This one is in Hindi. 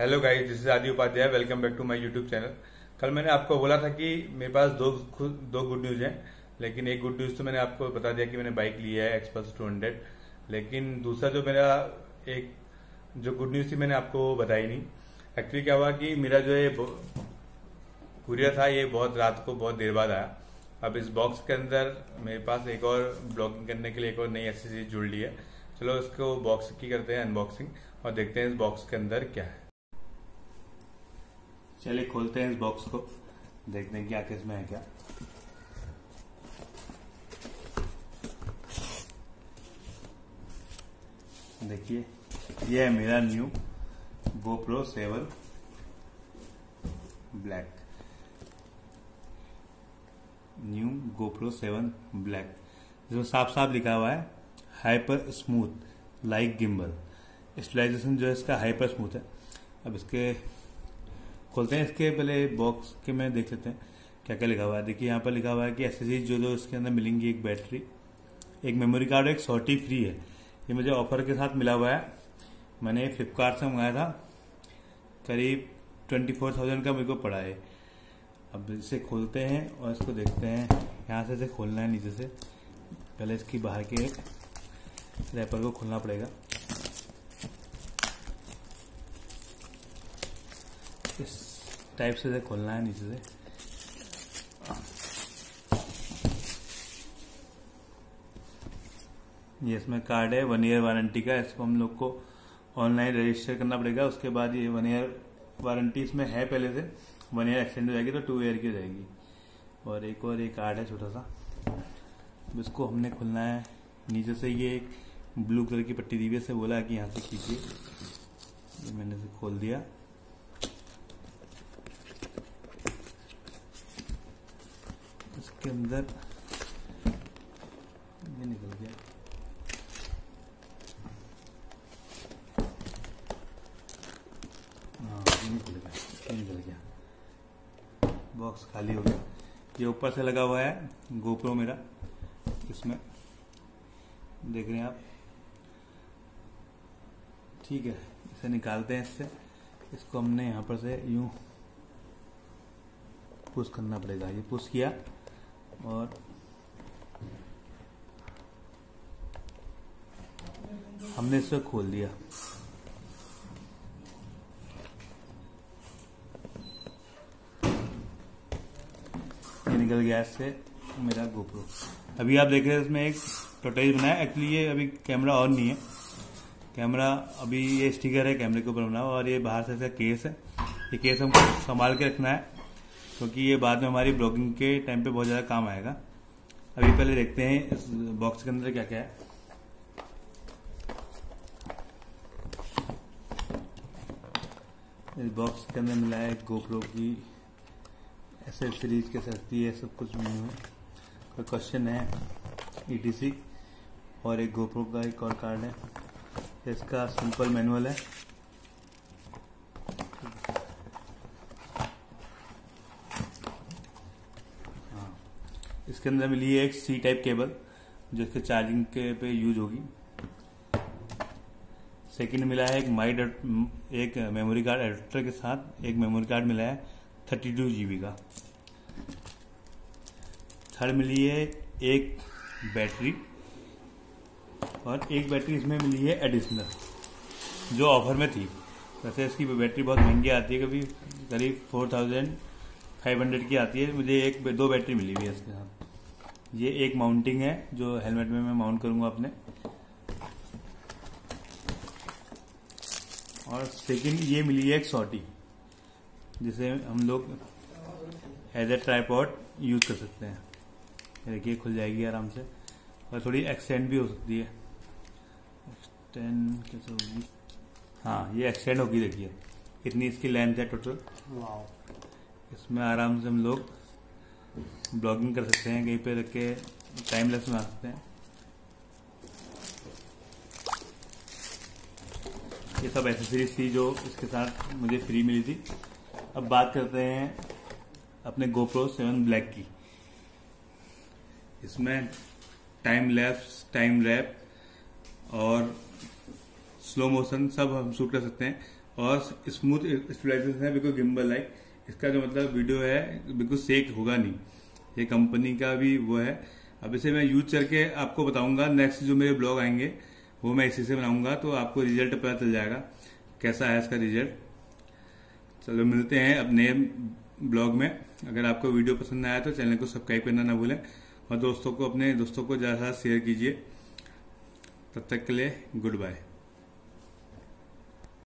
Hello guys this is Aadi Upadhyay welcome back to my YouTube channel कल मैंने आपको बोला था कि मेरे पास दो दो गुड न्यूज़ है, लेकिन एक गुड न्यूज़ तो मैंने आपको बता दिया कि मैंने बाइक लिया है एक्सपल्स टू हंड्रेड लेकिन दूसरा जो मेरा एक, जो गुड न्यूज़ थी मैंने आपको बताई नहीं. एक्चुअली क्या हुआ कि मेरा जो ये कुरियर था, ये बहुत रात को बहुत देर बाद आया. अब इस बॉक्स के अंदर मेरे पास एक और ब्लॉगिंग करने के लिए एक और नई ऐसी चीज़ जुड़ ली है. चलो इसको बॉक्स की करते हैं अनबॉक्सिंग और देखते हैं इस बॉक्स के अंदर क्या है. चलिए खोलते हैं इस बॉक्स को। देखते हैं क्या किसमें है क्या। देखिए, ये है मेरा new GoPro 7 black new GoPro 7 black जिसमें साफ़ साफ़ लिखा हुआ है hyper smooth like gimbal stabilization जो है इसका हाइपर स्मूथ है। अब इसके खोलते हैं इसके पहले बॉक्स के में देख लेते हैं क्या क्या लिखा हुआ है। देखिए, यहाँ पर लिखा हुआ है कि एसेसरीज जो जो इसके अंदर मिलेंगी एक बैटरी, एक मेमोरी कार्ड एक सॉर्टी फ्री है। ये मुझे ऑफ़र के साथ मिला हुआ है। मैंने फ्लिपकार्ट से मंगाया था। करीब ट्वेंटी फोर थाउज़ेंड का मेरे को पड़ा है। अब इसे खोलते हैं और इसको देखते हैं। यहाँ से इसे खोलना है, नीचे से। पहले इसकी बाहर के रैपर को खोलना पड़ेगा। इस टाइप से खोलना है नीचे से। ये इसमें कार्ड है वन ईयर वारंटी का। इसको हम लोग को ऑनलाइन रजिस्टर करना पड़ेगा। उसके बाद ये वन ईयर वारंटी इसमें है पहले से। वन ईयर एक्सटेंड हो जाएगी तो टू ईयर की हो जाएगी और एक और एक कार्ड है छोटा सा। इसको हमने खोलना है। नीचे से ये एक ब्लू कलर की पट्टी दी हुई से बोला कि यहाँ से खींचिए। मैंने इसे खोल दिया। इसके अंदर ये निकल गया। हाँ निकल गया निकल गया। बॉक्स खाली हो गया। ये ऊपर से लगा हुआ है गोप्रो मेरा। इसमें देख रहे हैं आप। ठीक है, इसे निकालते हैं इससे। इसको हमने यहाँ पर से यूँ पुश करना पड़ेगा। ये पुश किया। और हमने इसे खोल दिया। ये निकल गया इससे मेरा गोप्रो अभी आप देख रहे हैं इसमें एक टोटेज बना है एक्चुअली ये अभी कैमरा ऑन नहीं है। कैमरा अभी ये स्टिकर है कैमरे के ऊपर बना हुआ और ये बाहर से इसका केस है। ये केस हमको संभाल के रखना है। क्योंकि ये बाद में हमारी ब्लॉगिंग के टाइम पे बहुत ज़्यादा काम आएगा। अभी पहले देखते हैं इस बॉक्स के अंदर क्या क्या है। इस बॉक्स के अंदर मिला है गोप्रो की एसेसरीज कैसे सकती है, सब कुछ मेन्यू है कोई क्वेश्चन है? ईटीसी और एक गोप्रो का एक और कार्ड है। इसका सिंपल मैनुअल हाँ। इसके अंदर मिली है एक सी टाइप केबल जो इसके चार्जिंग के पे यूज़ होगी। सेकंड मिला है एक माई एक मेमोरी कार्ड एडिटर के साथ, एक मेमोरी कार्ड मिला है थर्टी टू जीबी का। थर्ड मिली है एक बैटरी और एक बैटरी इसमें मिली है एडिशनल जो ऑफ़र में थी। वैसे इसकी बैटरी बहुत महँगी आती है, कभी करीब फोर थाउज़ेंड फाइव हंड्रेड की आती है। मुझे एक, दो बैटरी मिली हुई है इसके साथ। ये एक माउंटिंग है जो हेलमेट में मैं माउंट करूँगा अपने। और सेकंड ये मिली है एक सॉटी जिसे हम लोग एज ए ट्राईपॉड यूज़ कर सकते हैं। देखिए खुल जाएगी आराम से। और थोड़ी एक्सटेंड भी हो सकती है। एक्सटेंड कैसे होगी? हाँ ये एक्सटेंड होगी देखिए। कितनी इसकी लेंथ है टोटल इसमें आराम से हम लोग ब्लॉगिंग कर सकते हैं, कहीं पे रख के टाइम लेस बना सकते हैं। ये सब एसेसरीज थी जो इसके साथ मुझे फ्री मिली थी। अब बात करते हैं अपने गोप्रो सेवन ब्लैक की। इसमें टाइम लैप्स टाइम रैप और स्लो मोशन सब हम शूट कर सकते हैं। और स्मूथ स्टेबलाइजेशन है, बिल्कुल गिम्बल लाइक इसका जो मतलब वीडियो है, बिल्कुल सेक होगा नहीं। ये कंपनी का भी वो है। अब इसे मैं यूज़ करके आपको बताऊँगा। नेक्स्ट जो मेरे ब्लॉग आएँगे, वो मैं इसी से बनाऊँगा तो आपको रिज़ल्ट पता चल जाएगा। कैसा है इसका रिज़ल्ट चलो, मिलते हैं अब नए ब्लॉग में। अगर आपको वीडियो पसंद आया तो चैनल को सब्सक्राइब करना ना भूलें। और दोस्तों को अपने दोस्तों को ज़्यादा शेयर कीजिए। तब तक के लिए गुड बाय